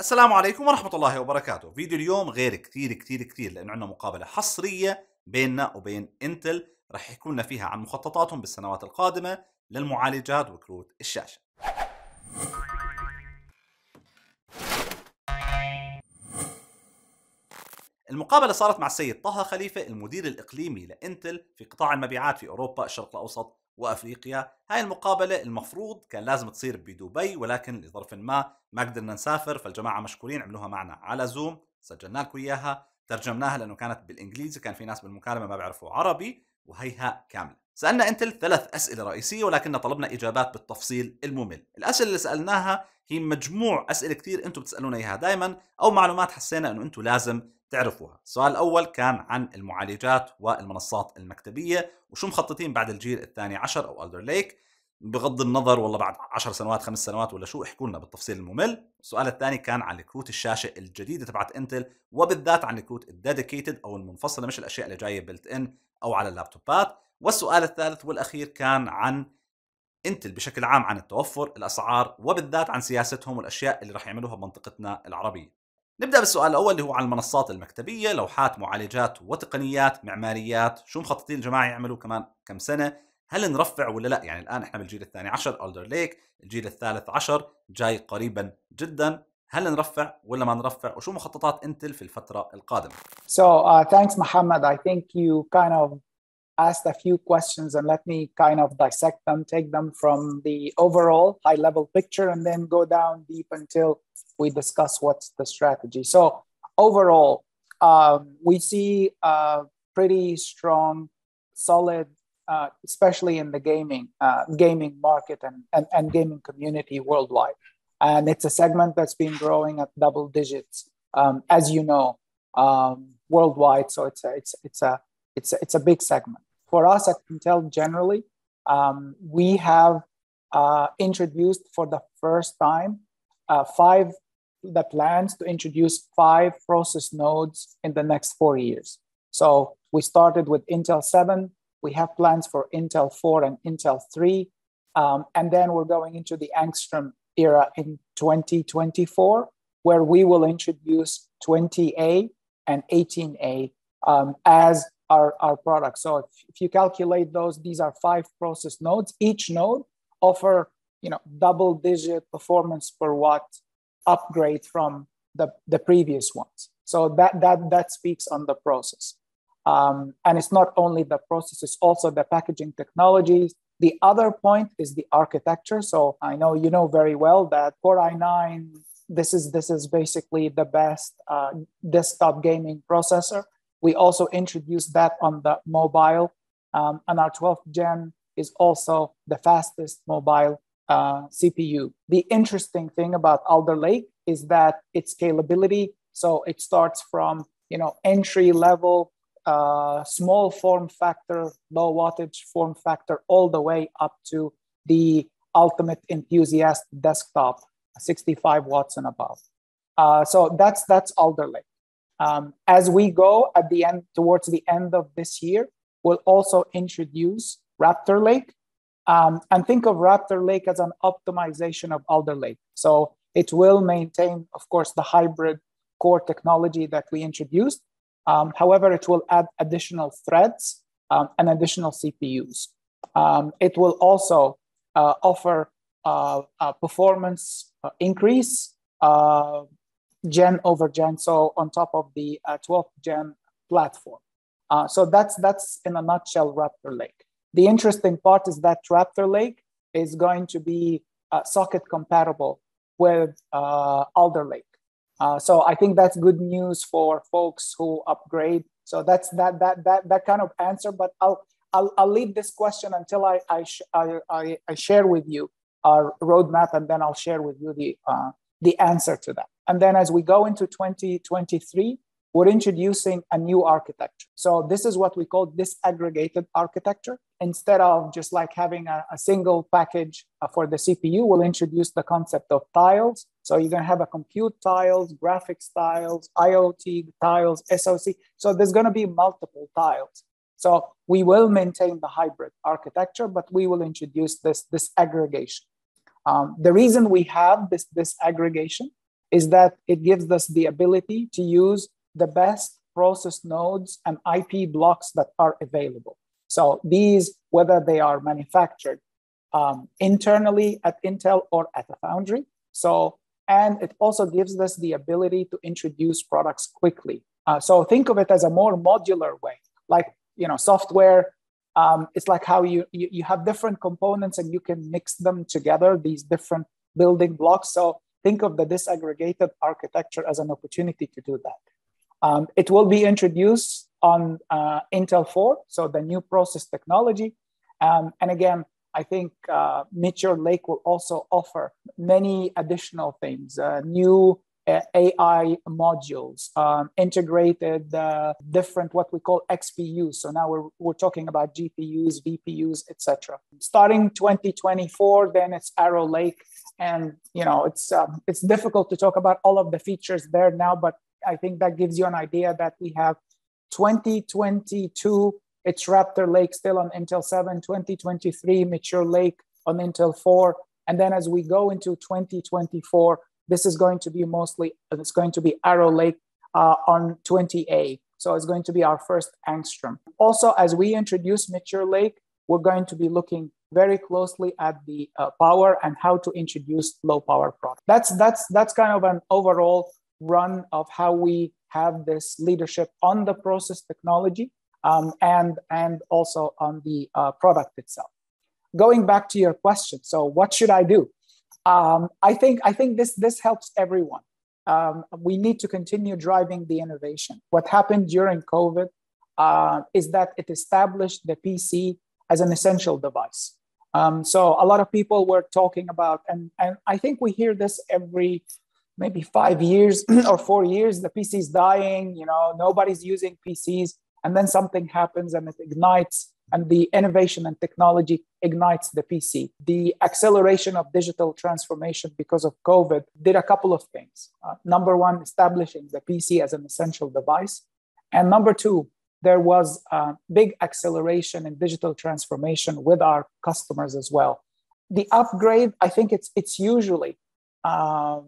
السلام عليكم ورحمة الله وبركاته. فيديو اليوم غير كثير كثير كثير لأنه عندنا مقابلة حصرية بيننا وبين انتل رح يحكوا لنا فيها عن مخططاتهم بالسنوات القادمة للمعالجات وكروت الشاشة. المقابلة صارت مع السيد طه خليفة المدير الإقليمي لإنتل في قطاع المبيعات في أوروبا الشرق الأوسط وأفريقيا. هاي المقابلة المفروض كان لازم تصير بدبي ولكن لظرف ما ما قدرنا نسافر فالجماعة مشكورين عملوها معنا على زوم سجلنا لكم إياها ترجمناها لأنه كانت بالإنجليزي كان في ناس بالمكالمة ما بيعرفوا عربي وهيها كاملة. سألنا انتل ثلاث أسئلة رئيسية ولكننا طلبنا إجابات بالتفصيل الممل. الأسئلة اللي سألناها هي مجموع أسئلة كثير أنتم بتسألونا إياها دائما أو معلومات حسينا أنه أنتم لازم تعرفوها. السؤال الأول كان عن المعالجات والمنصات المكتبية وشو مخططين بعد الجيل الثاني عشر أو ألدر ليك بغض النظر والله بعد 10 سنوات خمس سنوات ولا شو؟ احكوا لنا بالتفصيل الممل. السؤال الثاني كان عن كروت الشاشة الجديدة تبعت انتل وبالذات عن الكروت الديديكيتد أو المنفصلة مش الأشياء اللي جاية بلت ان أو على اللابتوبات. والسؤال الثالث والأخير كان عن انتل بشكل عام عن التوفر الأسعار وبالذات عن سياستهم والأشياء اللي راح يعملوها بمنطقتنا العربية. نبدأ بالسؤال الأول اللي هو عن المنصات المكتبية لوحات معالجات وتقنيات معماريات. شو مخططين الجماعة يعملوا كمان كم سنة؟ هل نرفع ولا لا؟ يعني الآن إحنا بالجيل الثاني عشر الدر ليك الجيل الثالث عشر جاي قريبا جدا. هل نرفع ولا ما نرفع؟ وشو مخططات انتل في الفترة القادمة؟ So uh, thanks, Muhammad. I think you kind of asked a few questions and let me kind of dissect them, take them from the overall high level picture, and then go down deep until we discuss what's the strategy. So overall, um, we see a pretty strong, solid, uh, especially in the gaming uh, gaming market and, and, and gaming community worldwide. And it's a segment that's been growing at double digits, um, as you know, um, worldwide. So it's a, it's it's a it's a, it's a big segment for us at Intel. Generally, um, we have uh, introduced for the first time uh, five the plans to introduce five process nodes in the next four years. So we started with Intel 7. We have plans for Intel 4 and Intel 3. Um, and then we're going into the angstrom era in 2024, where we will introduce 20A and 18A um, as our, our products. So if, if you calculate those, these are five process nodes. Each node offer you know double digit performance per watt upgrade from the, the previous ones. So that that that speaks on the process. Um, and it's not only the process, it's also the packaging technologies. The other point is the architecture. So I know you know very well that Core i9, this is this is basically the best uh, desktop gaming processor. We also introduced that on the mobile, um, and our 12th gen is also the fastest mobile uh, CPU. The interesting thing about Alder Lake is that its scalability. So it starts from you know entry level, uh, small form factor, low wattage form factor, all the way up to the ultimate enthusiast desktop, 65 watts and above. Uh, so that's that's Alder Lake. Um, as we go at the end towards the end of this year, we'll also introduce Raptor Lake, um, and think of Raptor Lake as an optimization of Alder Lake. So it will maintain, of course, the hybrid core technology that we introduced. Um, however, it will add additional threads um, and additional CPUs. Um, it will also uh, offer uh, performance uh, increase uh, gen over gen, so on top of the 12th uh, gen platform. Uh, so that's that's in a nutshell Raptor Lake. The interesting part is that Raptor Lake is going to be socket compatible with Alder Lake. Uh, so I think that's good news for folks who upgrade. So that's that that that that kind of answer. But I'll I'll, I'll leave this question until I I, sh- I, I, I share with you our roadmap, and then I'll share with you the uh, the answer to that. And then as we go into 2023, we're introducing a new architecture. So this is what we call disaggregated architecture. Instead of just like having a, a single package uh, for the CPU, we'll introduce the concept of tiles. So you're gonna have a compute tiles, graphics tiles, IoT tiles, SoC. So there's gonna be multiple tiles. So we will maintain the hybrid architecture, but we will introduce this, this aggregation. Um, the reason we have this, this aggregation is that it gives us the ability to use the best process nodes and IP blocks that are available. So these, whether they are manufactured um, internally at Intel or at a foundry. So, and it also gives us the ability to introduce products quickly. Uh, so think of it as a more modular way, like you know, software. Um, it's like how you, you you have different components and you can mix them together. These different building blocks. So think of the disaggregated architecture as an opportunity to do that. Um, it will be introduced on uh, Intel 4, so the new process technology. Um, and again, I think uh, Meteor Lake will also offer many additional things, uh, new uh, AI modules, um, integrated uh, different what we call XPUs. So now we're, we're talking about GPUs, VPUs, etc. Starting 2024, then it's Arrow Lake, and you know it's um, it's difficult to talk about all of the features there now, but I think that gives you an idea that we have 2022 it's Raptor Lake still on Intel 7, 2023, Meteor Lake on Intel 4. And then as we go into 2024, this is going to be mostly, it's going to be Arrow Lake uh, on 20A. So it's going to be our first angstrom. Also, as we introduce Meteor Lake, we're going to be looking very closely at the uh, power and how to introduce low power products. That's, that's, that's kind of an overall run of how we have this leadership on the process technology um, and, and also on the uh, product itself. Going back to your question, so what should I do? Um, I think I think this this helps everyone. Um, we need to continue driving the innovation. What happened during COVID uh, is that it established the PC as an essential device. Um, so a lot of people were talking about, and, and I think we hear this every maybe five years or four years. The PC is dying. You know, nobody's using PCs and then something happens and it ignites and the innovation and technology ignites the PC. The acceleration of digital transformation because of COVID did a couple of things. Uh, number one, establishing the PC as an essential device. And number two, there was a big acceleration in digital transformation with our customers as well. The upgrade, I think it's, it's usually um,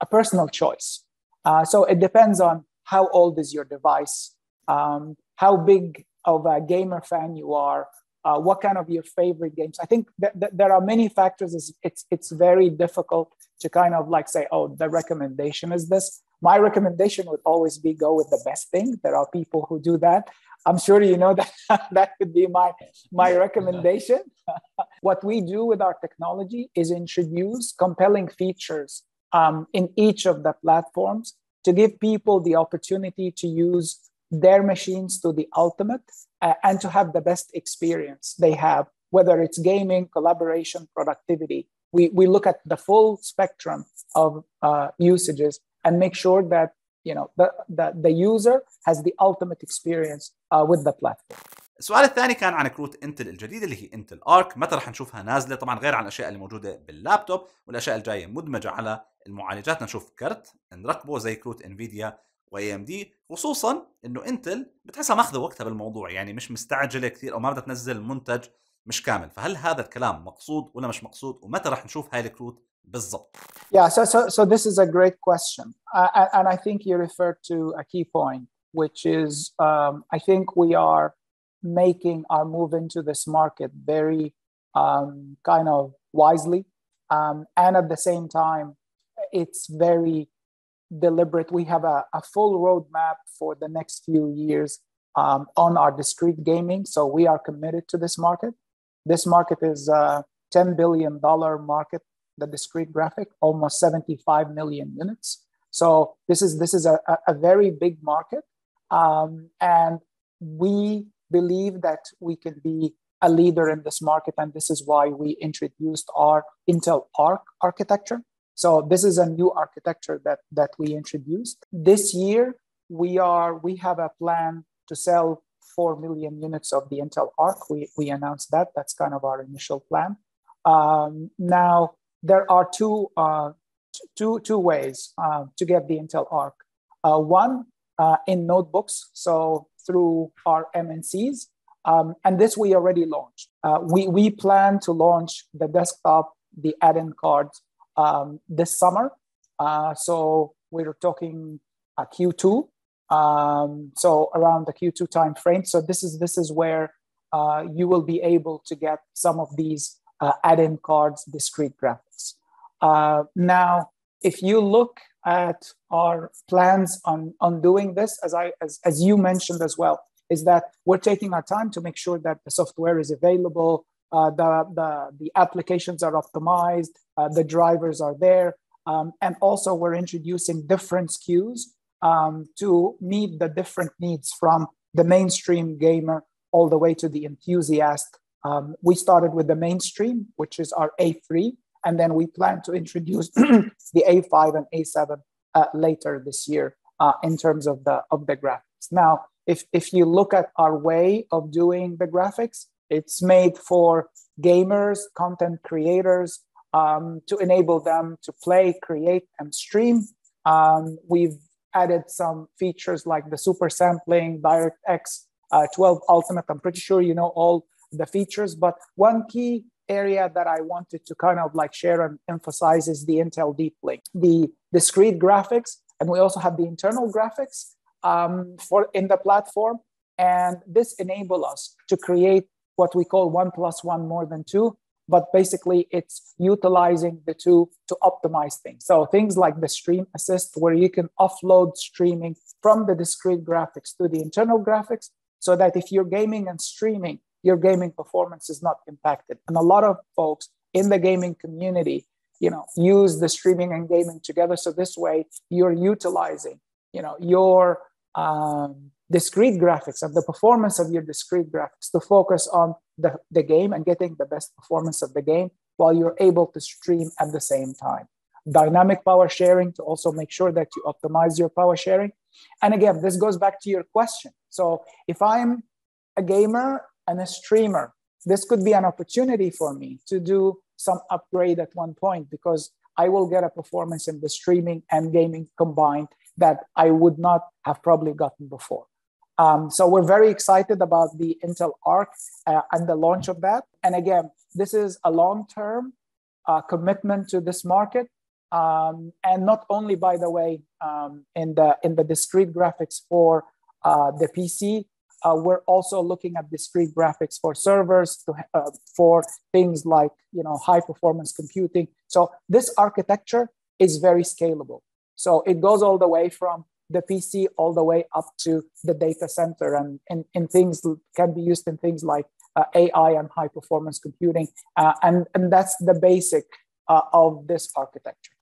a personal choice. Uh, so it depends on how old is your device, um, how big of a gamer fan you are, uh, what kind of your favorite games. I think that, that there are many factors. It's, it's, it's very difficult to kind of like say, oh, the recommendation is this. My recommendation would always be go with the best thing. There are people who do that. I'm sure you know that that could be my my recommendation. what we do with our technology is introduce compelling features um, in each of the platforms to give people the opportunity to use their machines to the ultimate uh, and to have the best experience they have, whether it's gaming, collaboration, productivity. We, we look at the full spectrum of uh, usages and make sure that you know the, the, the user has the ultimate experience uh, with the platform. السؤال الثاني كان عن كروت انتل الجديدة اللي هي انتل ارك. متى رح نشوفها نازلة؟ طبعا غير عن الأشياء اللي موجوده باللابتوب والأشياء الجاية مدمجة على المعالجات. نشوف كرت نركبه زي كروت انفيديا واي ام دي. خصوصا إنه انتل بتحسها ماخذة وقتها بالموضوع يعني مش مستعجلة كثير أو ما بدها تنزل منتج مش كامل فهل هذا الكلام مقصود ولا مش مقصود ومتى رح نشوف هاي الكروت بالضبط Yeah, so so so this is a great question, uh, and I think you referred to a key point, which is um, I think we are making our move into this market very um, kind of wisely, um, and at the same time, it's very deliberate. We have a, a full roadmap for the next few years um, on our discrete gaming. So we are committed to this market. This market is a $10 billion market, the discrete graphic, almost 75 million units. So this is this is a, a very big market. Um, and we believe that we can be a leader in this market. And this is why we introduced our Intel Arc architecture. So this is a new architecture that, that we introduced. This year, we are we have a plan to sell 4 million units of the Intel Arc. We, we announced that. That's kind of our initial plan. Um, now, there are two, uh, two, two ways uh, to get the Intel Arc. Uh, one, uh, in notebooks, so through our MNCs. Um, and this we already launched. Uh, we, we plan to launch the desktop, the add-in cards um, this summer. Uh, so we're talking a Q2. Um, so around the Q2 timeframe. So this is this is where uh, you will be able to get some of these uh, add-in cards, discrete graphics. Uh, now, if you look at our plans on, on doing this, as, I, as, as you mentioned as well, is that we're taking our time to make sure that the software is available, uh, the, the, the applications are optimized, uh, the drivers are there, um, and also we're introducing different SKUs um, to meet the different needs from the mainstream gamer all the way to the enthusiast. Um, we started with the mainstream, which is our A3, and then we plan to introduce the A5 and A7 uh, later this year uh, in terms of the of the graphics. Now, if if you look at our way of doing the graphics, it's made for gamers, content creators, um, to enable them to play, create, and stream. Um, we've added some features like the super sampling, DirectX uh, 12 Ultimate. I'm pretty sure you know all the features, but one key area that I wanted to kind of like share and emphasize is the Intel Deep Link, the discrete graphics, and we also have the internal graphics um, for in the platform. And this enable us to create what we call one plus one more than two. But basically, it's utilizing the two to optimize things. So things like the stream assist, where you can offload streaming from the discrete graphics to the internal graphics, so that if you're gaming and streaming, your gaming performance is not impacted. And a lot of folks in the gaming community, you know, use the streaming and gaming together. So this way, you're utilizing, you know, your um, discrete graphics and the performance of your discrete graphics to focus on the, the game and getting the best performance of the game while you're able to stream at the same time. Dynamic power sharing to also make sure that you optimize your power sharing. And again, this goes back to your question. So if I'm a gamer and a streamer. This could be an opportunity for me to do some upgrade at one point because I will get a performance in the streaming and gaming combined that I would not have probably gotten before. Um, so we're very excited about the Intel Arc uh, and the launch of that. And again, this is a long-term uh, commitment to this market, um, and not only, by the way, um, in the in the discrete graphics for uh, the PC, uh, we're also looking at discrete graphics for servers to, uh, for things like you know high performance computing. So this architecture is very scalable. So it goes all the way from the PC all the way up to the data center, and in, in things can be used in things like uh, AI and high performance computing, uh, and and that's the basic uh, of this architecture.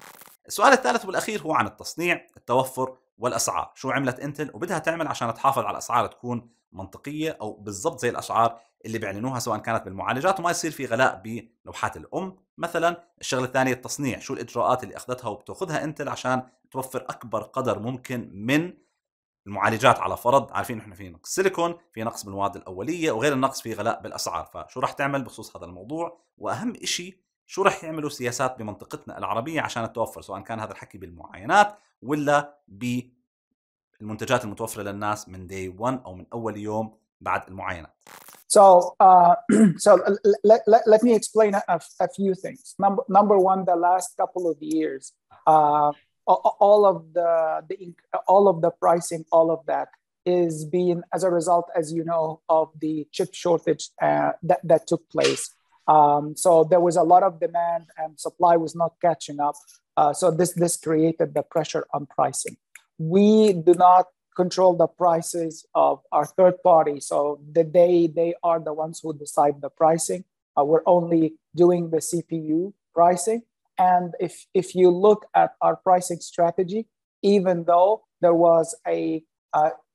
السؤال الثالث والاخير هو عن التصنيع، التوفر والاسعار، شو عملت انتل وبدها تعمل عشان تحافظ على الاسعار تكون منطقيه او بالضبط زي الاسعار اللي بيعلنوها سواء كانت بالمعالجات وما يصير في غلاء بلوحات الأم. مثلا الشغلة الثانية التصنيع شو الإجراءات اللي أخذتها وبتأخذها انتل عشان توفر أكبر قدر ممكن من المعالجات على فرض. عارفين إحنا في نقص سيليكون في نقص بالمواد الأولية وغير النقص في غلاء بالأسعار. فشو راح تعمل بخصوص هذا الموضوع؟ وأهم شيء شو راح يعملوا سياسات بمنطقتنا العربية عشان التوفر سواء كان هذا الحكي بالمعاينات ولا المنتجات المتوفرة للناس من دي 1 أو من أول يوم بعد المعاينات So, uh, so let, let, let me explain a, a few things. Number, number one, the last couple of years, uh, all of the, the all of the pricing, all of that is being as a result, as you know, of the chip shortage uh, that, that took place. Um, so there was a lot of demand and supply was not catching up. Uh, so this this created the pressure on pricing we do not control the prices of our third party. So the day they are the ones who decide the pricing. Uh, we're only doing the CPU pricing. And if, if you look at our pricing strategy, even though there was a,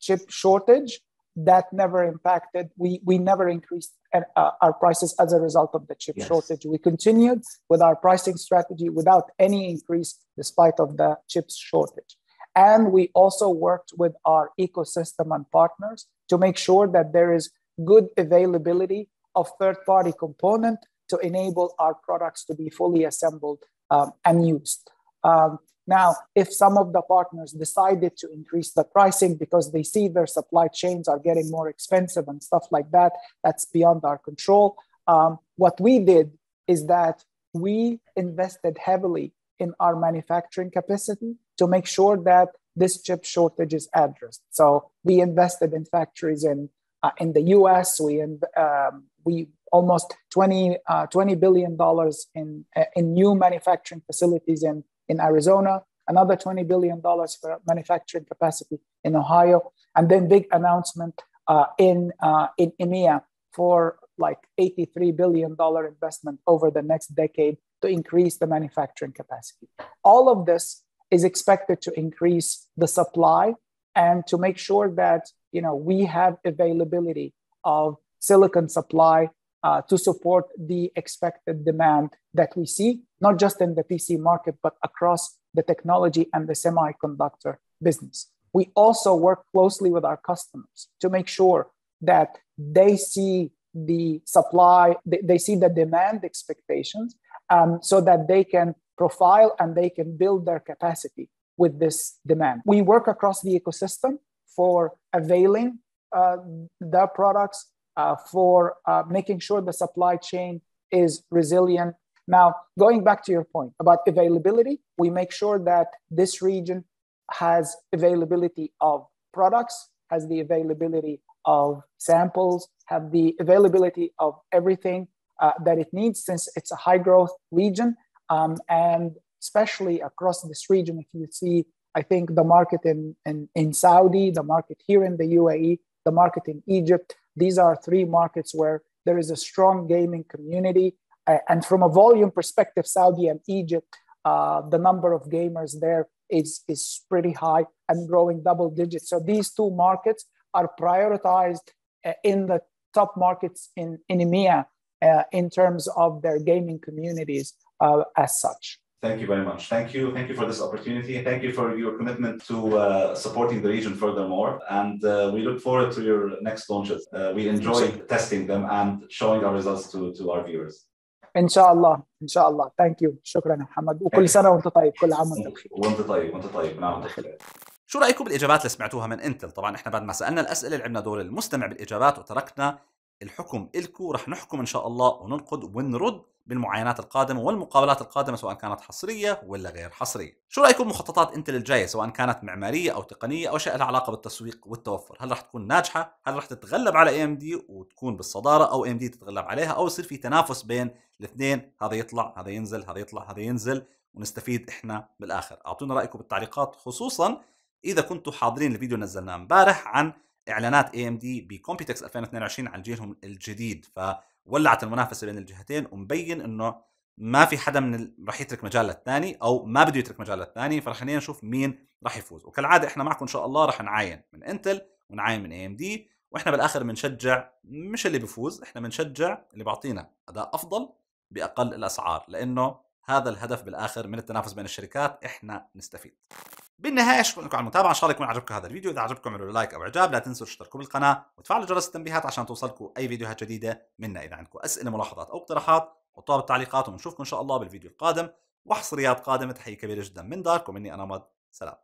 chip shortage, that never impacted. We, we never increased uh, our prices as a result of the chip yes. shortage. We continued with our pricing strategy without any increase despite of the chips shortage. And we also worked with our ecosystem and partners to make sure that there is good availability of third party component to enable our products to be fully assembled um, and used. Um, now, if some of the partners decided to increase the pricing because they see their supply chains are getting more expensive and stuff like that, that's beyond our control. Um, what we did is that we invested heavily in our manufacturing capacity to make sure that this chip shortage is addressed. So we invested in factories in uh, in the U.S. We um, we almost 20, uh, 20 billion dollars in uh, in new manufacturing facilities in in Arizona. Another 20 billion dollars for manufacturing capacity in Ohio, and then big announcement uh, in uh, in EMEA for like 83 billion dollar investment over the next decade to increase the manufacturing capacity. All of this is expected to increase the supply and to make sure that you know we have availability of silicon supply uh, to support the expected demand that we see, not just in the PC market, but across the technology and the semiconductor business. We also work closely with our customers to make sure that they see the supply, they, they see the demand expectations um, so that they can profile and they can build their capacity with this demand. We work across the ecosystem for availing uh, the products, uh, for uh, making sure the supply chain is resilient. Now, going back to your point about availability, we make sure that this region has availability of products, has the availability of samples, have the availability of everything uh, that it needs since it's a high growth region. Um, and especially across this region, if you see, I think the market in, in, in Saudi, the market here in the UAE, the market in Egypt, these are three markets where there is a strong gaming community. Uh, and from a volume perspective, Saudi and Egypt, uh, the number of gamers there is, is pretty high and growing double digits. So these two markets are prioritized uh, in the top markets in, in EMEA uh, in terms of their gaming communities as such. Thank you very much. Thank you. Thank you for this opportunity. Thank you for your commitment to uh, supporting the region furthermore. And uh, we look forward to your next launches. Uh, we enjoy testing them and showing our results to, to our viewers. ان شاء الله ان شاء الله ثانك يو شكرا يا محمد وكل سنه وانت طيب كل عام وانت بخير وانت طيب وانت طيب نعم بخير شو رايكم بالاجابات اللي سمعتوها من انتل طبعا احنا بعد ما سالنا الاسئله لعبنا دور المستمع بالاجابات وتركنا الحكم إلكم رح نحكم إن شاء الله وننقد ونرد بالمعاينات القادمة والمقابلات القادمة سواء كانت حصرية ولا غير حصرية. شو رأيكم مخططات إنتل الجاية سواء كانت معمارية أو تقنية أو شيء لها علاقة بالتسويق والتوفر، هل رح تكون ناجحة؟ هل رح تتغلب على دي وتكون بالصدارة أو ام دي تتغلب عليها أو يصير في تنافس بين الاثنين، هذا يطلع، هذا ينزل، هذا يطلع، هذا ينزل ونستفيد إحنا بالآخر. أعطونا رأيكم بالتعليقات خصوصا إذا كنتوا حاضرين الفيديو نزلناه امبارح عن إعلانات اي ام دي بكومبيتكس 2022 عن جيلهم الجديد فولعت المنافسة بين الجهتين ومبين إنه ما في حدا من ال... رح يترك مجال للثاني أو ما بده يترك مجال للثاني فخلينا نشوف مين رح يفوز. وكالعادة إحنا معكم إن شاء الله رح نعاين من انتل ونعاين من اي ام دي وإحنا بالآخر بنشجع مش اللي بيفوز إحنا بنشجع اللي بيعطينا أداء أفضل بأقل الأسعار لأنه هذا الهدف بالآخر من التنافس بين الشركات إحنا نستفيد. بالنهاية شكرا لكم على المتابعة. إن شاء الله يكون عجبكم هذا الفيديو. إذا عجبكم اعملوا لايك أو إعجاب. لا تنسوا تشتركوا بالقناة وتفعلوا جرس التنبيهات عشان توصلكم أي فيديوهات جديدة منا. إذا عندكم أسئلة ملاحظات أو اقتراحات حطوها بالتعليقات ونشوفكم إن شاء الله بالفيديو القادم. وحصريات قادمة تحية كبيرة جدا من داركم. مني أنا مد سلام.